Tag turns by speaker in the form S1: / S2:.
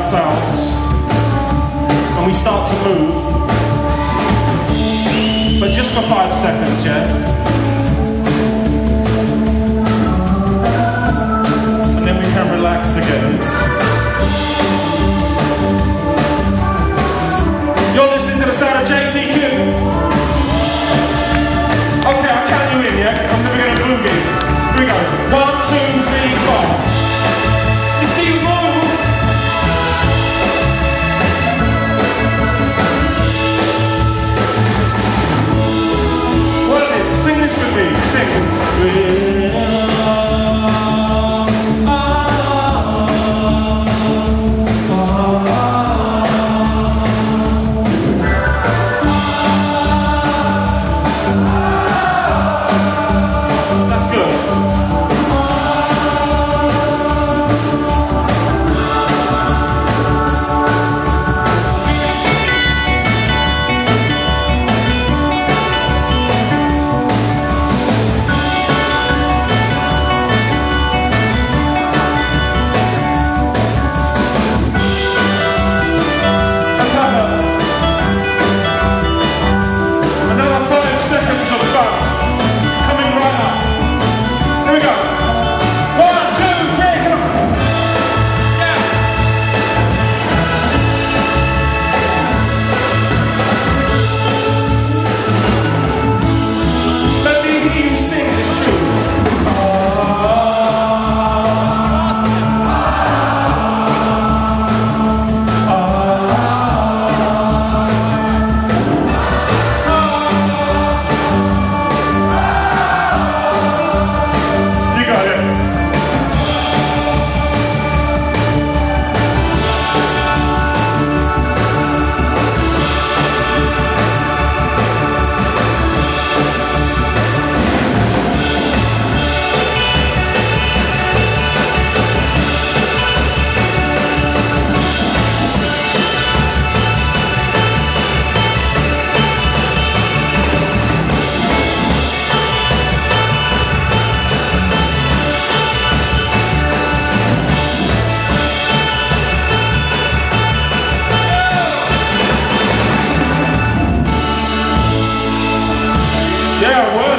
S1: ourselves and we start to move. But just for five seconds, yeah? And then we can relax again. You're listening to the sound of Jay Z. there.